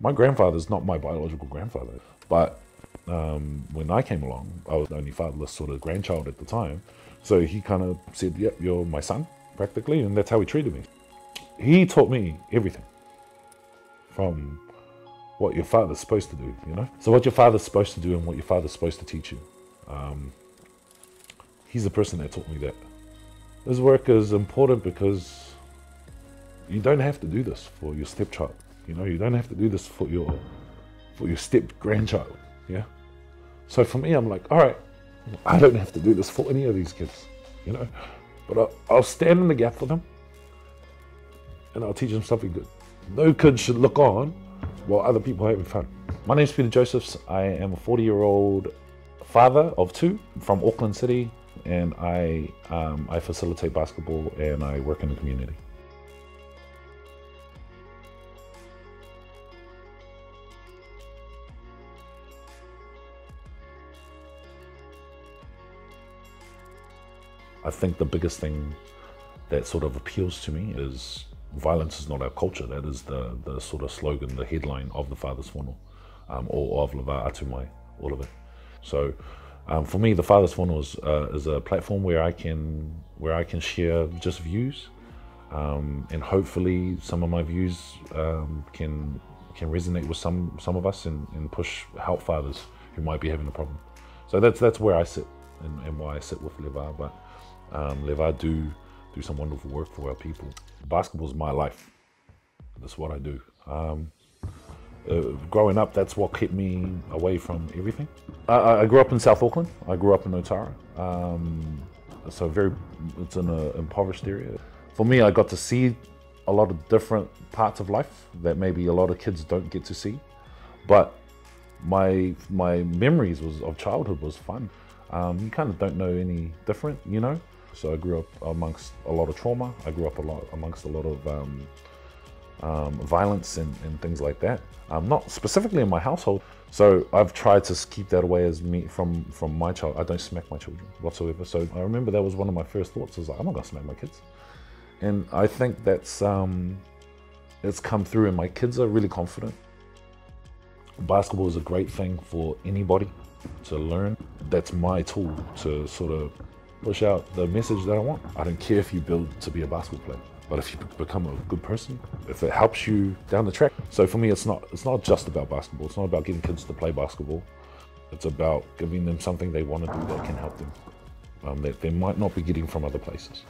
My grandfather's not my biological grandfather, but um, when I came along, I was the only fatherless sort of grandchild at the time. So he kind of said, "Yep, you're my son," practically, and that's how he treated me. He taught me everything from what your father's supposed to do, you know. So what your father's supposed to do and what your father's supposed to teach you. Um, he's the person that taught me that. This work is important because you don't have to do this for your stepchild. You know, you don't have to do this for your for your step grandchild. Yeah. So for me, I'm like, all right, I don't have to do this for any of these kids. You know, but I'll, I'll stand in the gap for them, and I'll teach them something good. No kid should look on while other people are having fun. My name is Peter Josephs. I am a 40 year old father of two from Auckland City, and I um, I facilitate basketball and I work in the community. I think the biggest thing that sort of appeals to me is violence is not our culture. That is the, the sort of slogan, the headline of the Father's Whānau, um, or of Le Va Atumai, all of it. So um, for me, the Father's Whānau is, uh, is a platform where I can where I can share just views, um, and hopefully some of my views um, can can resonate with some some of us and, and push help fathers who might be having a problem. So that's that's where I sit and, and why I sit with Le Va. But um, Le Va do do some wonderful work for our people. Basketball is my life. That's what I do. Um, uh, growing up, that's what kept me away from everything. I, I, grew up in South Auckland. I grew up in Otara. Um, so very, it's an impoverished area. For me, I got to see a lot of different parts of life that maybe a lot of kids don't get to see. But my my memories was of childhood was fun. Um, you kind of don't know any different, you know. So I grew up amongst a lot of trauma. I grew up a lot amongst a lot of um, um, violence and, and, things like that. Um, not specifically in my household. So I've tried to keep that away as me from from my child. I don't smack my children whatsoever. So I remember that was one of my first thoughts. I was like, I'm not gonna smack my kids. And I think that's um, it's come through, and my kids are really confident. Basketball is a great thing for anybody to learn. That's my tool to sort of push out the message that I want. I don't care if you build to be a basketball player, but if you become a good person, if it helps you down the track. So for me, it's not it's not just about basketball. It's not about getting kids to play basketball. It's about giving them something they want to do that can help them, um, that they might not be getting from other places.